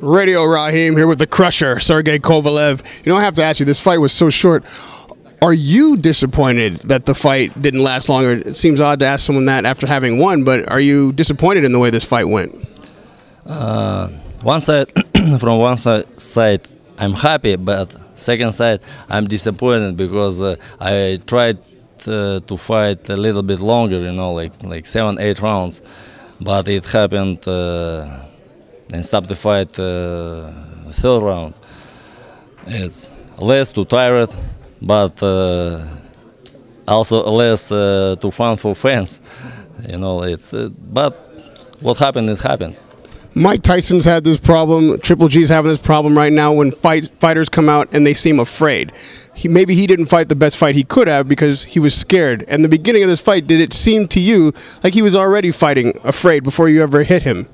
Radio Rahim here with the Crusher, Sergey Kovalev. You know, I have to ask you, this fight was so short. Are you disappointed that the fight didn't last longer? It seems odd to ask someone that after having won, but are you disappointed in the way this fight went? Uh, one side, from one side, I'm happy, but second side, I'm disappointed because uh, I tried uh, to fight a little bit longer, you know, like like seven, eight rounds, but it happened uh, and stop the fight uh, third round. It's less too tired, but uh, also less uh, too fun for fans. You know, it's uh, but what happened, it happened. Mike Tyson's had this problem. Triple G's having this problem right now when fight, fighters come out and they seem afraid. He, maybe he didn't fight the best fight he could have because he was scared. And the beginning of this fight, did it seem to you like he was already fighting afraid before you ever hit him?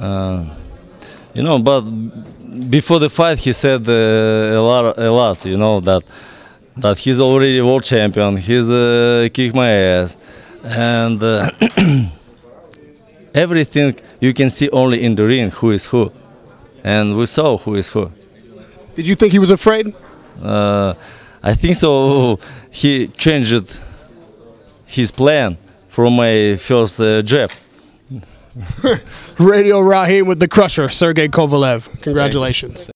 Uh, you know, but before the fight, he said uh, a lot, a lot. You know that that he's already world champion. He's uh, kick my ass, and uh, everything you can see only in the ring. Who is who, and we saw who is who. Did you think he was afraid? Uh, I think so. He changed his plan from my first uh, jab. Radio Rahim with the Crusher, Sergey Kovalev. Congratulations.